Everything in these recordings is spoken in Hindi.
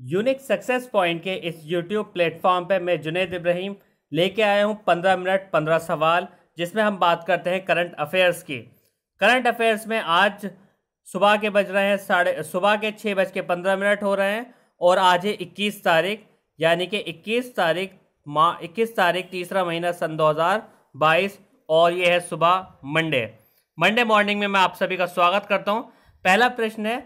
यूनिक सक्सेस पॉइंट के इस यूट्यूब प्लेटफॉर्म पे मैं जुनेद इब्राहिम लेके आया हूँ पंद्रह मिनट, पंद्रह सवाल, जिसमें हम बात करते हैं करंट अफेयर्स की। करंट अफेयर्स में आज सुबह के बज रहे हैं साढ़े, सुबह के छः बज के पंद्रह मिनट हो रहे हैं और आज है इक्कीस तारीख, यानी कि इक्कीस तारीख माह इक्कीस तारीख तीसरा महीना सन दो हज़ार बाईस और ये है सुबह मंडे। मंडे मॉर्निंग में मैं आप सभी का स्वागत करता हूँ। पहला प्रश्न है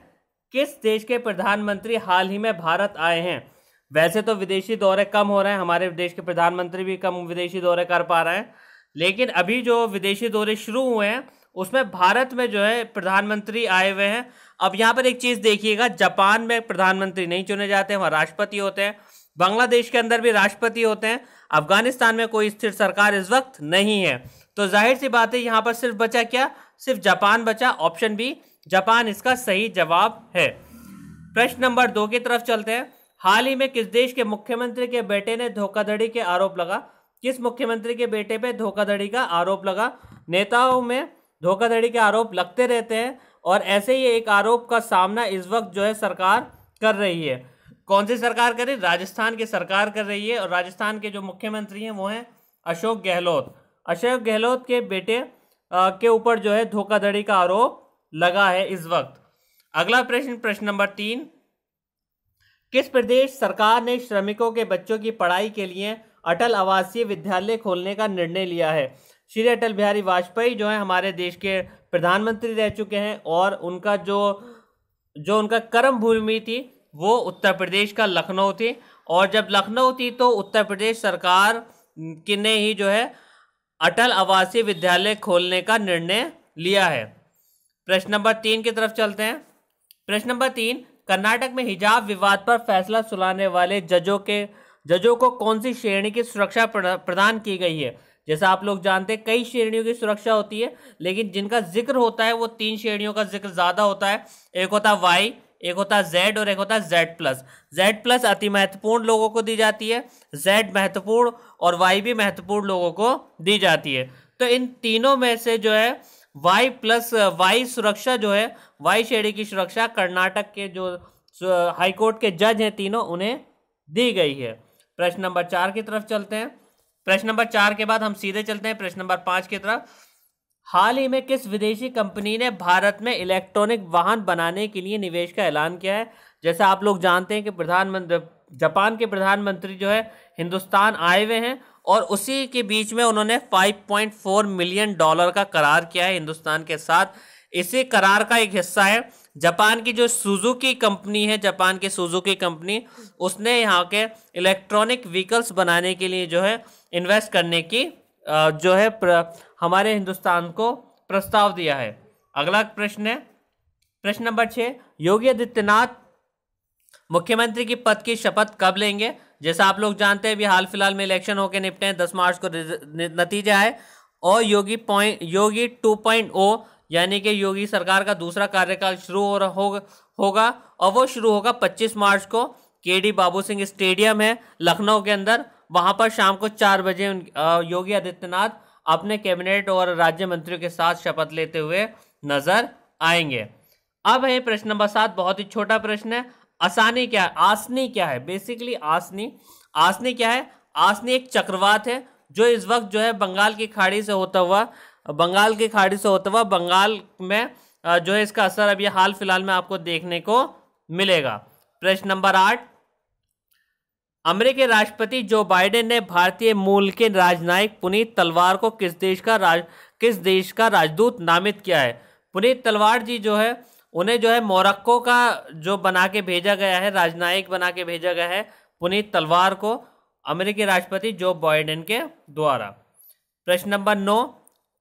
किस देश के प्रधानमंत्री हाल ही में भारत आए हैं? वैसे तो विदेशी दौरे कम हो रहे हैं, हमारे देश के प्रधानमंत्री भी कम विदेशी दौरे कर पा रहे हैं। लेकिन अभी जो विदेशी दौरे शुरू हुए हैं, उसमें भारत में जो है प्रधानमंत्री आए हुए हैं। अब यहाँ पर एक चीज़ देखिएगा, जापान में प्रधानमंत्री नहीं चुने जाते हैं वहाँ राष्ट्रपति होते हैं। बांग्लादेश के अंदर भी राष्ट्रपति होते हैं। अफ़गानिस्तान में कोई स्थिर सरकार इस वक्त नहीं है। तो ज़ाहिर सी बात है, यहाँ पर सिर्फ़ बचा क्या? सिर्फ़ जापान बचा, ऑप्शन बी जापान इसका सही जवाब है। प्रश्न नंबर दो की तरफ़ चलते हैं। हाल ही में किस देश के मुख्यमंत्री के बेटे ने धोखाधड़ी के आरोप लगा? किस मुख्यमंत्री के बेटे पे धोखाधड़ी का आरोप लगा? नेताओं में धोखाधड़ी के आरोप लगते रहते हैं और ऐसे ही एक आरोप का सामना इस वक्त जो है सरकार कर रही है। कौन सी सरकार कर रही राजस्थान की सरकार कर रही है और राजस्थान के जो मुख्यमंत्री हैं वो हैं अशोक गहलोत। अशोक गहलोत के बेटे के ऊपर जो है धोखाधड़ी का आरोप लगा है इस वक्त। अगला प्रश्न प्रश्न नंबर तीन। किस प्रदेश सरकार ने श्रमिकों के बच्चों की पढ़ाई के लिए अटल आवासीय विद्यालय खोलने का निर्णय लिया है? श्री अटल बिहारी वाजपेयी जो है, हमारे देश के प्रधानमंत्री रह चुके हैं और उनका जो जो उनका कर्म भूमि थी, वो उत्तर प्रदेश का लखनऊ थी। और जब लखनऊ थी तो उत्तर प्रदेश सरकार ने ही जो है अटल आवासीय विद्यालय खोलने का निर्णय लिया है। प्रश्न नंबर तीन की तरफ़ चलते हैं। प्रश्न नंबर तीन, कर्नाटक में हिजाब विवाद पर फैसला सुनाने वाले जजों के, जजों को कौन सी श्रेणी की सुरक्षा प्रदान की गई है? जैसा आप लोग जानते हैं, कई श्रेणियों की सुरक्षा होती है, लेकिन जिनका ज़िक्र होता है, वो तीन श्रेणियों का ज़िक्र ज़्यादा होता है। एक होता है वाई एक होता है जेड और एक होता है जेड प्लस जेड प्लस अति महत्वपूर्ण लोगों को दी जाती है जेड महत्वपूर्ण और वाई भी महत्वपूर्ण लोगों को दी जाती है। तो इन तीनों में से जो है वाई प्लस वाई सुरक्षा जो है वाई श्रेणी की सुरक्षा कर्नाटक के जो हाईकोर्ट के जज हैं तीनों, उन्हें दी गई है। प्रश्न नंबर चार की तरफ़ चलते हैं। प्रश्न नंबर चार के बाद हम सीधे चलते हैं, प्रश्न नंबर पाँच की तरफ़। हाल ही में किस विदेशी कंपनी ने भारत में इलेक्ट्रॉनिक वाहन बनाने के लिए निवेश का ऐलान किया है? जैसे आप लोग जानते हैं कि प्रधानमंत्री जापान के प्रधानमंत्री जो है हिंदुस्तान आए हुए हैं और उसी के बीच में उन्होंने 5.4 मिलियन डॉलर का करार किया है हिंदुस्तान के साथ। इसी करार का एक हिस्सा है। जापान की जो सुजुकी कंपनी है, जापान की सुजुकी कंपनी, उसने यहाँ के इलेक्ट्रॉनिक व्हीकल्स बनाने के लिए जो है इन्वेस्ट करने की जो है हमारे हिंदुस्तान को प्रस्ताव दिया है। अगला प्रश्न है। प्रश्न नंबर छः योगी आदित्यनाथ मुख्यमंत्री की पद की शपथ कब लेंगे? जैसा आप लोग जानते हैं, अभी हाल फ़िलहाल में इलेक्शन होकर निपटे हैं, दस मार्च को नतीजा है। और Yogi point Yogi two point O, यानी कि योगी सरकार का दूसरा कार्यकाल शुरू हो रहा होगा होगा, और वो शुरू होगा 25 मार्च को। के डी बाबू सिंह स्टेडियम है लखनऊ के अंदर। वहाँ पर शाम को चार बजे योगी आदित्यनाथ अपने कैबिनेट और राज्य मंत्रियों के साथ शपथ लेते हुए नज़र आएँगे। अब है प्रश्न नंबर सात, बहुत ही छोटा प्रश्न है। आसानी क्या है? आसनी क्या है? बेसिकली आसनी। आसनी क्या है? आसनी एक चक्रवात है, जो इस वक्त जो है बंगाल की खाड़ी से होता हुआ, बंगाल की खाड़ी से होता हुआ बंगाल में जो है इसका असर अभी हाल फ़िलहाल में आपको देखने को मिलेगा। प्रश्न नंबर आठ। अमेरिकी राष्ट्रपति जो बाइडेन ने भारतीय मूल के राजनायक पुनीत तलवार को किस देश का राज, किस देश का राजदूत नामित किया है? पुनीत तलवार जी जो है उन्हें जो है मोरक्को का जो बना के भेजा गया है, राजनायक बना के भेजा गया है पुनीत तलवार को अमेरिकी राष्ट्रपति जो बाइडेन के द्वारा। प्रश्न नंबर नौ,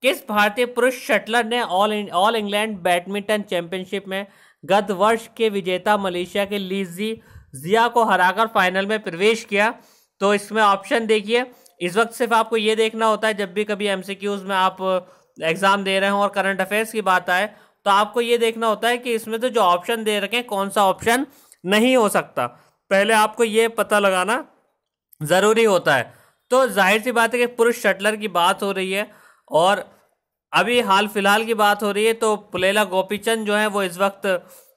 किस भारतीय पुरुष शटलर ने all all England badminton championship में गत वर्ष के विजेता मलेशिया के लीजी जिया को हराकर फाइनल में प्रवेश किया? तो इसमें ऑप्शन देखिए। इस वक्त सिर्फ़ आपको ये देखना होता है, जब भी कभी एमसीक्यूज में आप एग्ज़ाम दे रहे हो और करंट अफेयर्स की बात आए तो आपको ये देखना होता है कि इसमें तो जो ऑप्शन दे रखे हैं, कौन सा ऑप्शन नहीं हो सकता। पहले आपको ये पता लगाना ज़रूरी होता है। तो ज़ाहिर सी बात है कि पुरुष शटलर की बात हो रही है और अभी हाल फ़िलहाल की बात हो रही है तो पुलेला गोपीचंद जो है, वो इस वक्त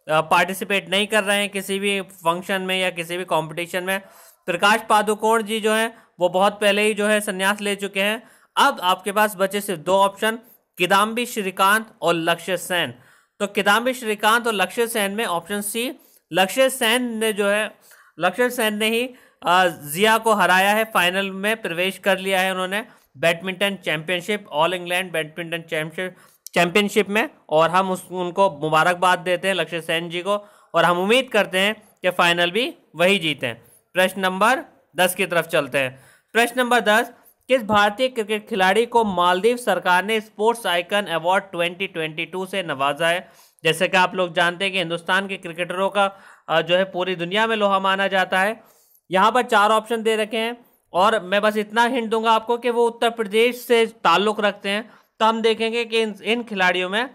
पार्टिसिपेट नहीं कर रहे हैं किसी भी फ़ंक्शन में या किसी भी कंपटीशन में। प्रकाश पादुकोण जी जो हैं, वो बहुत पहले ही जो है संन्यास ले चुके हैं। अब आपके पास बचे सिर्फ़ दो ऑप्शन किदाम्बी, श्रीकांत और लक्ष्य सेन। तो किदाम्बी, श्रीकांत और लक्ष्य सेन में ऑप्शन सी लक्ष्य सेन ने जो है, लक्ष्य सेन ने ही जिया को हराया है फाइनल में प्रवेश कर लिया है उन्होंने, badminton championship, all England badminton championship championship में, और हम उस, उनको मुबारकबाद देते हैं लक्ष्य सेन जी को, और हम उम्मीद करते हैं कि फाइनल भी वही जीतें प्रश्न नंबर दस की तरफ़ चलते हैं। प्रश्न नंबर दस किस भारतीय क्रिकेट खिलाड़ी को मालदीव सरकार ने स्पोर्ट्स आइकन अवार्ड 2022 से नवाजा है? जैसे कि आप लोग जानते हैं कि हिंदुस्तान के क्रिकेटरों का जो है पूरी दुनिया में लोहा माना जाता है। यहाँ पर चार ऑप्शन दे रखे हैं और मैं बस इतना हिंट दूँगा आपको कि वो उत्तर प्रदेश से ताल्लुक़ रखते हैं। तो हम देखेंगे कि इन इन खिलाड़ियों में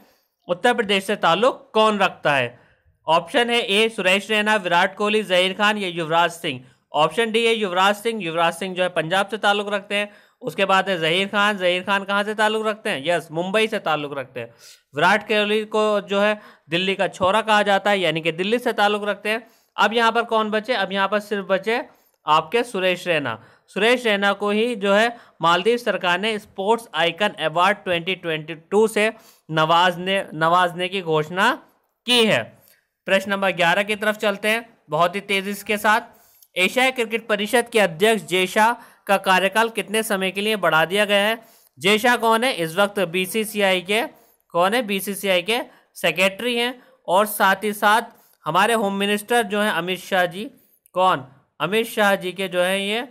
उत्तर प्रदेश से ताल्लुक़ कौन रखता है? ऑप्शन है ए, सुरेश रैना, विराट कोहली, जहीर खान या युवराज सिंह। ऑप्शन डी है युवराज सिंह। युवराज सिंह जो है पंजाब से ताल्लुक़ रखते हैं। उसके बाद है जहीर खान जहीर खान कहाँ से ताल्लुक़ रखते हैं? यस, मुंबई से ताल्लुक़ रखते हैं। विराट कोहली को जो है दिल्ली का छोरा कहा जाता है, यानी कि दिल्ली से ताल्लुक़ रखते हैं। अब यहाँ पर कौन बचे? अब यहाँ पर सिर्फ़ बचे आपके सुरेश रैना। सुरेश रैना को ही जो है मालदीव सरकार ने स्पोर्ट्स आइकन अवार्ड 2022 से नवाजने नवाजने की घोषणा की है। प्रश्न नंबर 11 की तरफ़ चलते हैं, बहुत ही तेज़ी के साथ। एशियाई क्रिकेट परिषद के अध्यक्ष जेशा का कार्यकाल कितने समय के लिए बढ़ा दिया गया है? जय शाह कौन है? इस वक्त बीसीसीआई के कौन है? बीसीसीआई के सेक्रेटरी हैं। और साथ ही साथ हमारे होम मिनिस्टर जो हैं, अमित शाह जी, कौन? अमित शाह जी के जो हैं, ये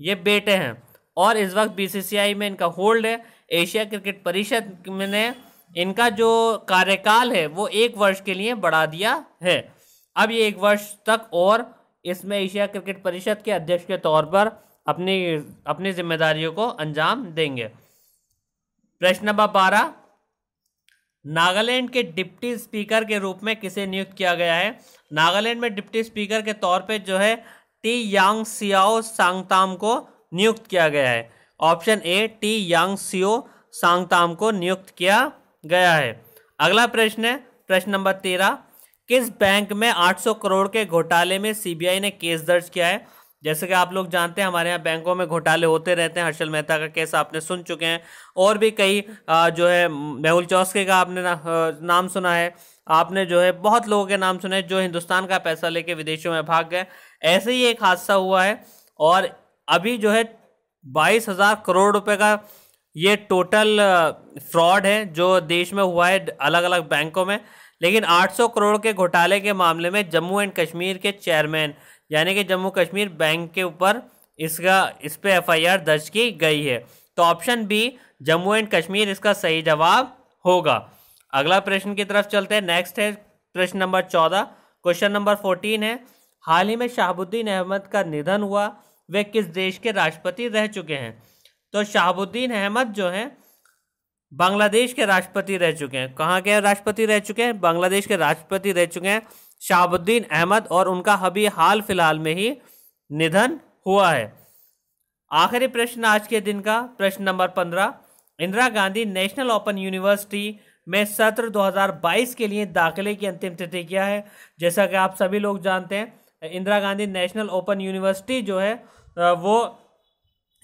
ये बेटे हैं। और इस वक्त बीसीसीआई में इनका होल्ड है। एशिया क्रिकेट परिषद ने इनका जो कार्यकाल है, वो एक वर्ष के लिए बढ़ा दिया है। अब ये एक वर्ष तक और इसमें एशिया क्रिकेट परिषद के अध्यक्ष के तौर पर अपनी अपनी जिम्मेदारियों को अंजाम देंगे। प्रश्न नंबर बारह, नागालैंड के डिप्टी स्पीकर के रूप में किसे नियुक्त किया गया है? नागालैंड में डिप्टी स्पीकर के तौर पे जो है, टी यांग सियाओ सांगताम को नियुक्त किया गया है। ऑप्शन ए, टी यांग सियो सांगताम को नियुक्त किया गया है। अगला प्रश्न है, प्रश्न नंबर तेरह, किस बैंक में 800 करोड़ के घोटाले में सीबीआई ने केस दर्ज किया है? जैसे कि आप लोग जानते हैं हमारे यहाँ बैंकों में घोटाले होते रहते हैं। हर्षल मेहता का केस आपने सुन चुके हैं। और भी कई जो है मेहुल चौस्के का आपने ना, नाम सुना है। आपने जो है बहुत लोगों के नाम सुने जो हिंदुस्तान का पैसा लेके विदेशों में भाग गए। ऐसे ही एक हादसा हुआ है। और अभी जो है बाईस हज़ार करोड़ रुपए का ये टोटल फ्रॉड है जो देश में हुआ है अलग अलग बैंकों में। लेकिन 800 करोड़ के घोटाले के मामले में जम्मू एंड कश्मीर के चेयरमैन यानी कि जम्मू कश्मीर बैंक के ऊपर इसका, इस पर एफ़ दर्ज की गई है। तो option B, Jammu and Kashmir, इसका सही जवाब होगा। अगला प्रश्न की तरफ़ चलते हैं। नेक्स्ट है प्रश्न नंबर चौदह। क्वेश्चन नंबर फोर्टीन है। हाल ही में शाहबुद्दीन अहमद का निधन हुआ। वे किस देश के राष्ट्रपति रह चुके हैं? तो शाहबुद्दीन अहमद जो हैं, बांग्लादेश के राष्ट्रपति रह चुके हैं। कहाँ के राष्ट्रपति रह चुके हैं? बांग्लादेश के राष्ट्रपति रह चुके हैं। शाहबुद्दीन अहमद और उनका अभी हाल फ़िलहाल में ही निधन हुआ है। आखिरी प्रश्न आज के दिन का, प्रश्न नंबर पंद्रह, Indira Gandhi national open university में सत्र 2022 के लिए दाखिले की अंतिम तिथि क्या है? जैसा कि आप सभी लोग जानते हैं, Indira Gandhi national open university जो है वो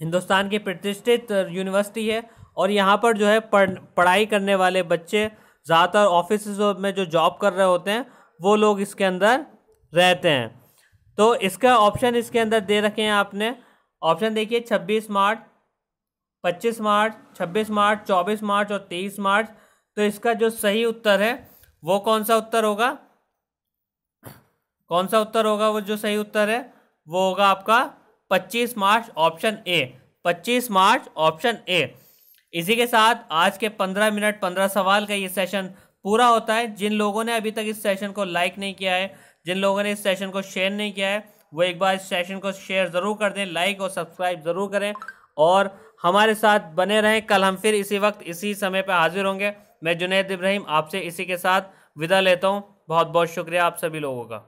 हिंदुस्तान की प्रतिष्ठित यूनिवर्सिटी है और यहाँ पर जो है पढ़, पढ़ाई करने वाले बच्चे ज़्यादातर ऑफ़िस में जो जॉब कर रहे होते हैं वो लोग इसके अंदर रहते हैं। तो इसका ऑप्शन इसके अंदर दे रखे हैं आपने। ऑप्शन देखिए 26 मार्च 25 मार्च 26 मार्च 24 मार्च और 23 मार्च। तो इसका जो सही उत्तर है, वो कौन सा उत्तर होगा? कौन सा उत्तर होगा वो जो सही उत्तर है? वो होगा आपका 25 मार्च option A 25 March option A इसी के साथ आज के 15 मिनट 15 सवाल का ये सेशन पूरा होता है। जिन लोगों ने अभी तक इस सेशन को लाइक नहीं किया है, जिन लोगों ने इस सेशन को शेयर नहीं किया है, वो एक बार इस सेशन को शेयर ज़रूर कर दें लाइक और सब्सक्राइब ज़रूर करें और हमारे साथ बने रहें। कल हम फिर इसी वक्त, इसी समय पर हाजिर होंगे। मैं जुनेद इब्राहिम आपसे इसी के साथ विदा लेता हूँ। बहुत बहुत शुक्रिया आप सभी लोगों का।